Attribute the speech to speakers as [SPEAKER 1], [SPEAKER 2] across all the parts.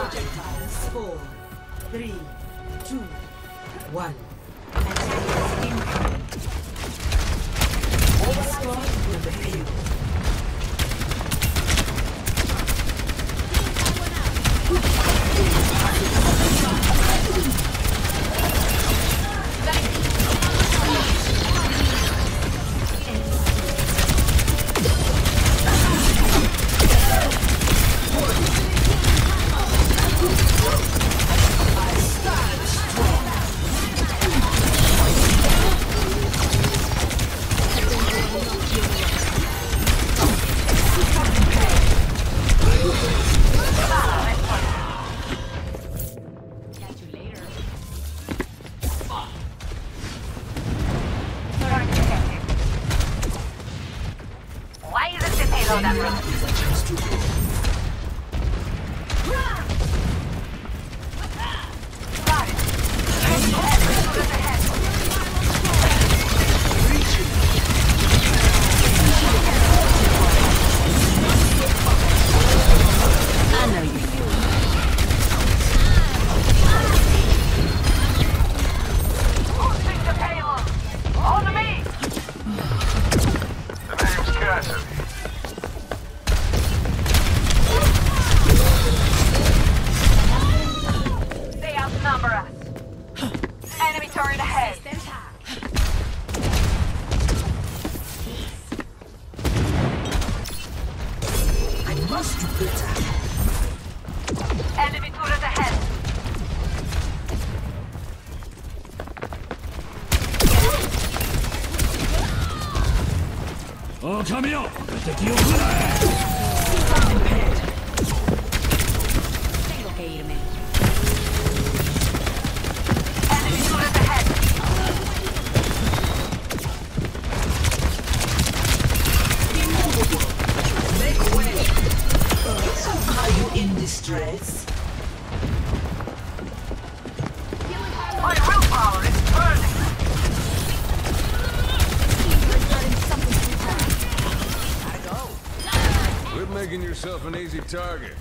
[SPEAKER 1] Five, four, three, two, one. Attackers incoming. Squad number
[SPEAKER 2] isn't the payload
[SPEAKER 1] must do better.
[SPEAKER 2] Enemy turret ahead. Okami よ敵
[SPEAKER 1] を食らえ in distress?
[SPEAKER 2] My willpower is burning.
[SPEAKER 3] Quit making yourself an easy target.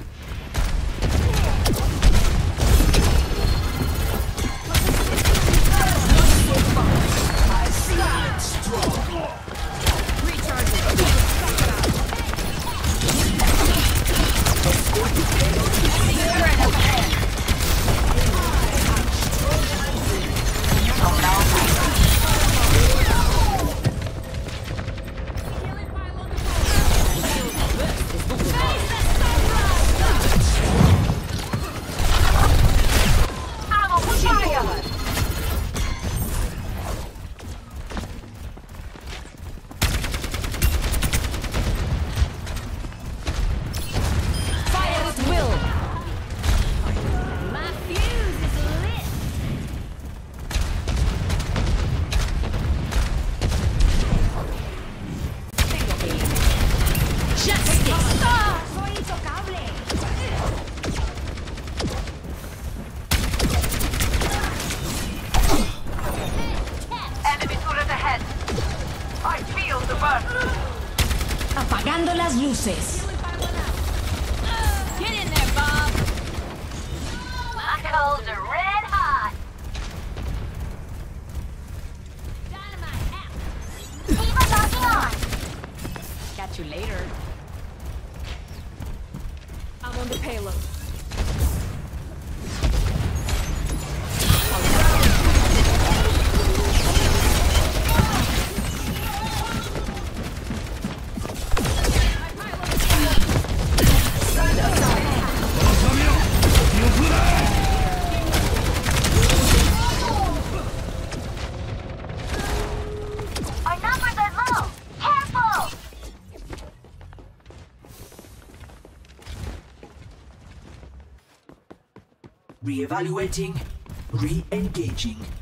[SPEAKER 1] Apagando las luces.
[SPEAKER 4] Get in there, Bob.
[SPEAKER 2] My are red hot. On.
[SPEAKER 1] Catch you later.
[SPEAKER 4] I'm on the payload.
[SPEAKER 1] Re-evaluating. Re-engaging.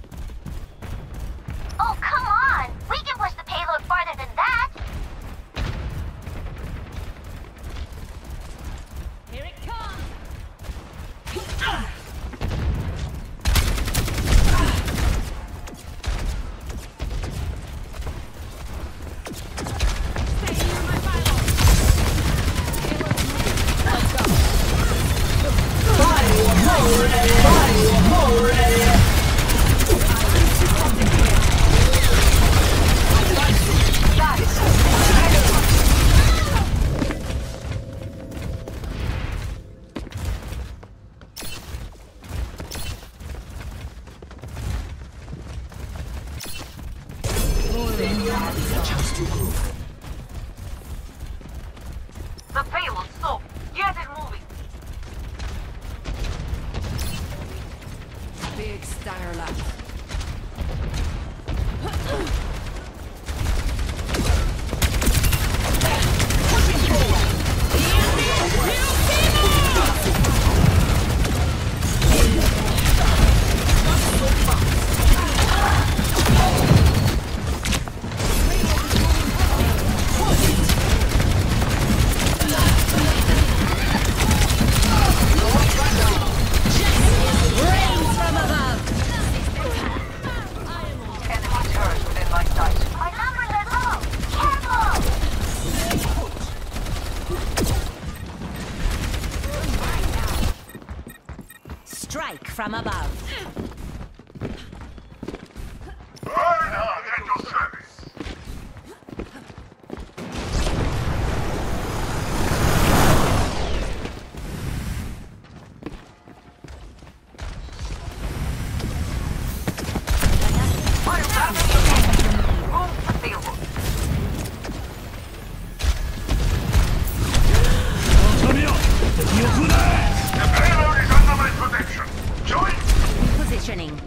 [SPEAKER 5] Strike from above. Positioning.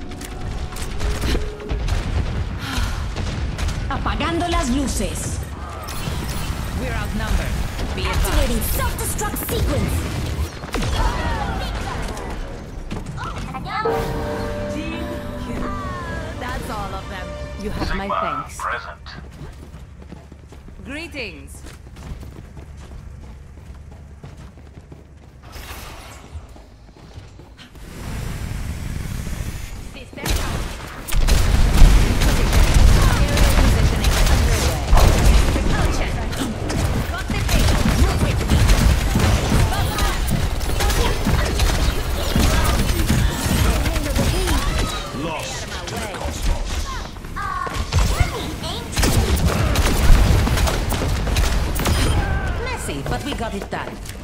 [SPEAKER 5] Apagando las luces. We're outnumbered. Be
[SPEAKER 2] Activating self-destruct sequence.
[SPEAKER 3] That's all of them. You have Sigma my thanks.
[SPEAKER 6] Present.
[SPEAKER 3] Greetings.
[SPEAKER 5] capitale.